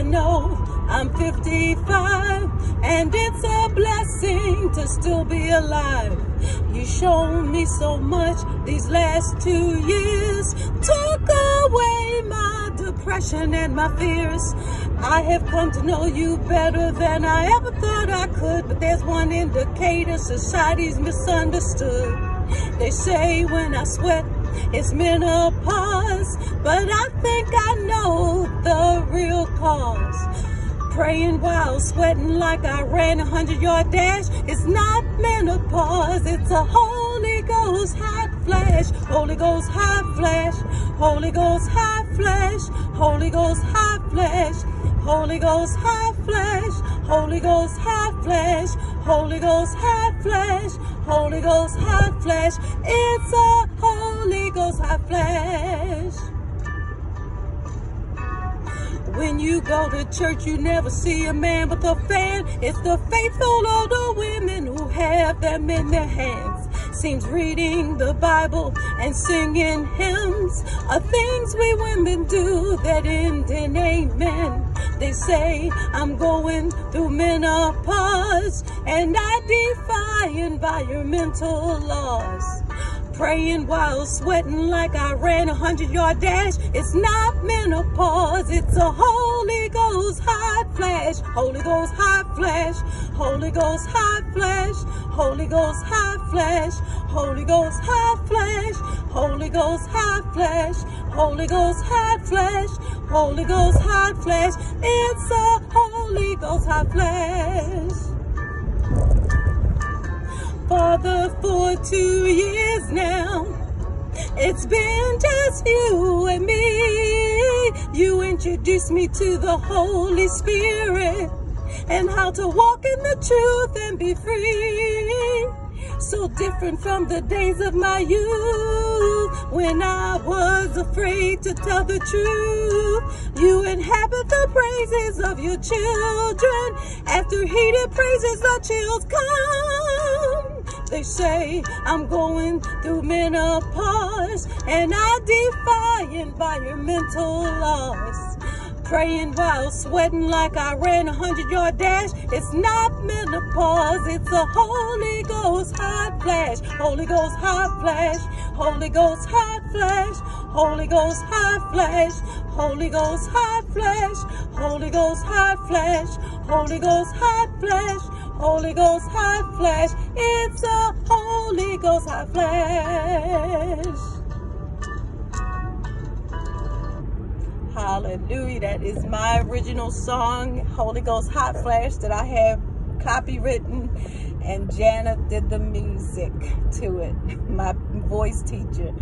I know I'm 55 and it's a blessing to still be alive. You shown me so much these last two years. Took away my depression and my fears. I have come to know you better than I ever thought I could. But there's one indicator society's misunderstood. They say when I sweat, it's menopause. But I think I know Praying while sweating like I ran a hundred yard dash. It's not menopause, it's a Holy Ghost hot flash. Holy Ghost hot flash. Holy Ghost hot flash. Holy Ghost hot flash. Holy Ghost hot flash. Holy Ghost hot flash. Holy Ghost hot flash. Holy Ghost hot flash. It's a Holy Ghost hot flash. When you go to church, you never see a man with a fan. It's the faithful older women who have them in their hands. Seems reading the Bible and singing hymns are things we women do that end in amen. They say I'm going through menopause and I defy environmental laws praying while sweating like I ran a hundred yard dash. It's not menopause, it's a Holy Ghost hot flash. Holy Ghost hot flash. Holy Ghost hot flash. Holy Ghost hot flash. Holy Ghost hot flash. Holy Ghost hot flash. Holy Ghost hot flash. Holy Ghost hot flash. It's a Holy Ghost hot flash. Father, for two years now, it's been just you and me. You introduced me to the Holy Spirit and how to walk in the truth and be free. So different from the days of my youth when I was afraid to tell the truth. You inhabit the praises of your children. After heated praises, the chills come. They say I'm going through menopause and I defy environmental laws. Praying while sweating like I ran a hundred yard dash. It's not menopause, it's a Holy Ghost hot flash. Holy Ghost hot flash. Holy Ghost hot flash. Holy Ghost hot flash. Holy Ghost hot flash. Holy Ghost hot flash. Holy Ghost hot flash. Holy Ghost hot flash. It's a Holy Ghost hot flash. Hallelujah. That is my original song, Holy Ghost Hot Flash, that I have copywritten. And Jana did the music to it, my voice teacher.